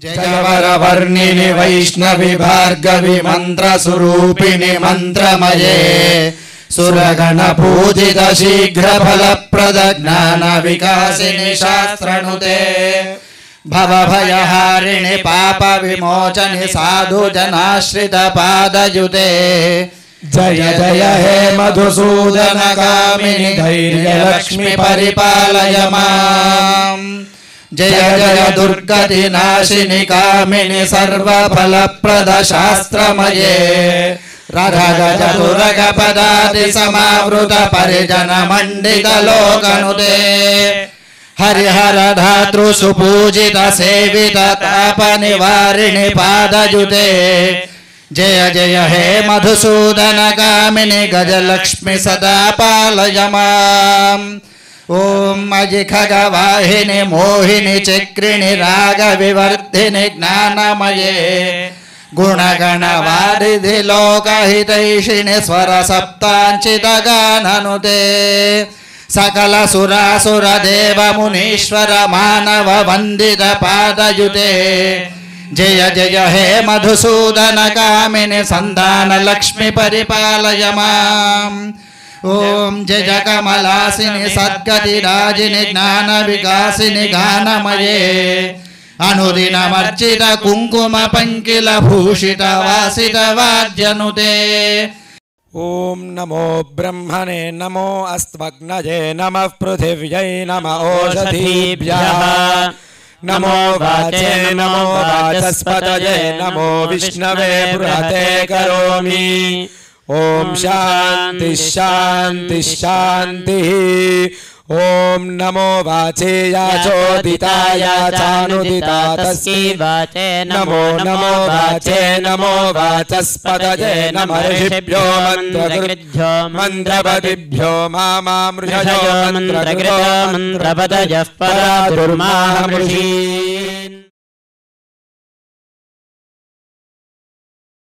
जयवरवर्णिनि वैष्णवि भार्गवि मन्त्रस्वरूपिणि मन्त्रमये। सुरगणपूजित शीघ्रफलप्रद ज्ञानविकासिनि शास्त्रनुते। भवभयहारिणि पापविमोचनि साधुजनाश्रितपादयुते। जय जय हे मधुसूदनगामिनि धैर्यलक्ष्मि परिपालय माम् जय जय दुर्गतिनाशिनि कामिनि सर्वफलप्रद शास्त्रमये रघगजतुरगपदाति समावृत परिजन मण्डित लोकनुते हरिहर धातृ सुपूजित सेवित ताप निवारिणि पादयुते जय जय हे मधुसूदन कामिनि गजलक्ष्मि सदा पालय माम्। ॐ मोहिनि चक्रिणि रागविवर्धिनि ज्ञानमये। लोकहितैषिणि देव मुनीश्वर मानव वन्दित पादयुते जय जय हे मधुसूदन कामिनि सन्दान लक्ष्मि परिपालय माम्। ॐ जय कमलासिनि सद्गतिराजिनि ज्ञानविकासिनि गानमये अनुदिनमर्चित वाद्यनुते। ॐ नमो ब्रह्मणे नमो अस्त्वग्नये नमः पृथिव्यै नम ओषधीभ्यः। नमो वाचे नमो वाचस्पतये नमो विष्णवे बृहते करोमि। म् शान्तिशान्तिश्शान्तिः ॐ नमो वाचे तस्यै वाचे नमो नमो वाचे नमो वाचस्पदजे नमर्षिभ्यो मन्त्रकृभ्यो मन्त्रपदिभ्यो मामामृषयो वाचस्पदे नन्द्रपदिभ्यो परा दुर्माहमृषी।